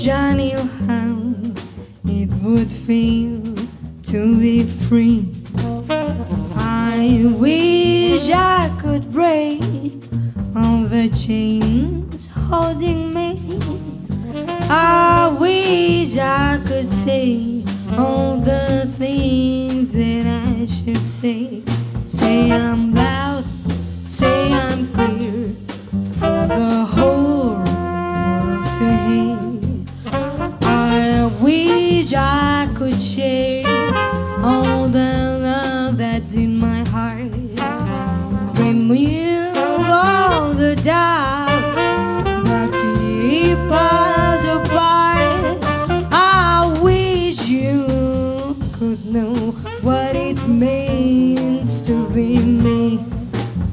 Johnny how it would feel to be free. I wish I could break all the chains holding me. I wish I could say all the things that I should say. Say I'm back. Share all the love that's in my heart. Remove all the doubts that keep us apart. I wish you could know what it means to be me.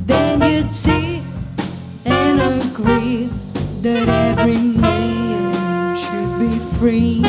Then you'd see and agree that every man should be free.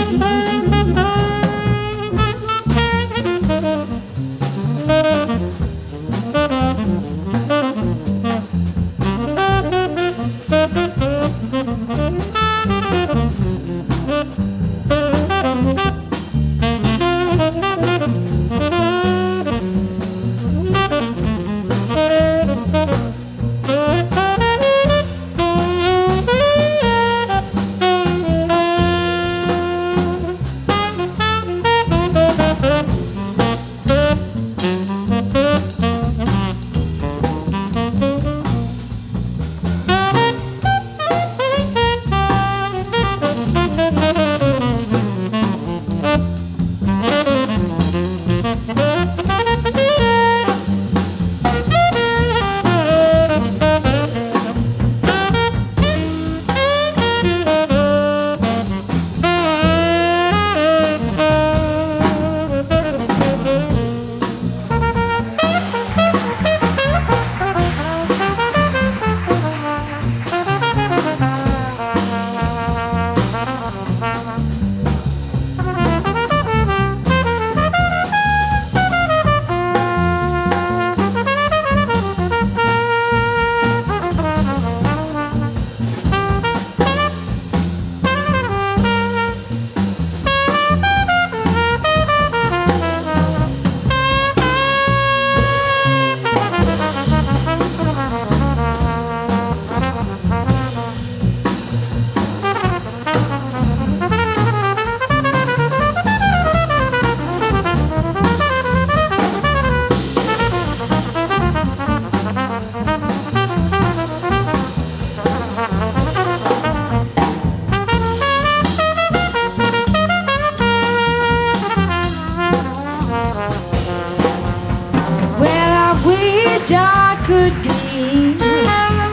Wish I could give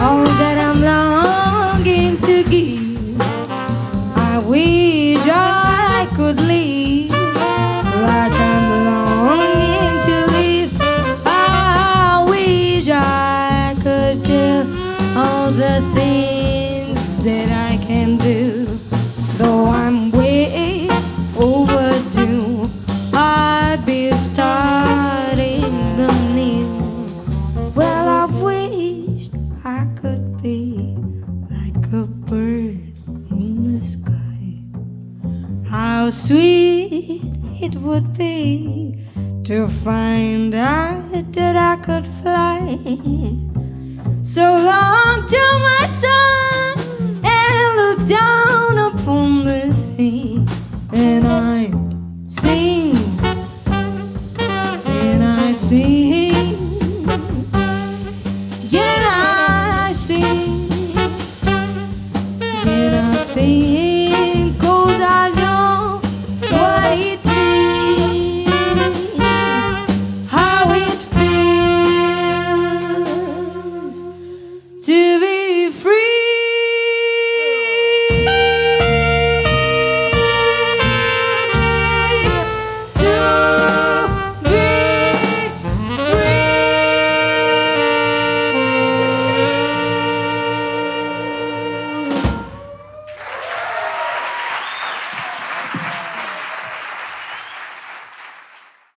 all that I'm longing to give. I wish I could live like I'm longing to live. I wish I could do all the things that I can do, it would be to find out that I could fly. So long to my sun and look down